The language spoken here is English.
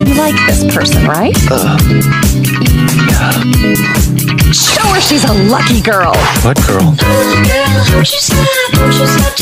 You like this person, right? Uh, yeah. Show her she's a lucky girl. What girl? Oh, girl, don't you stop, don't you stop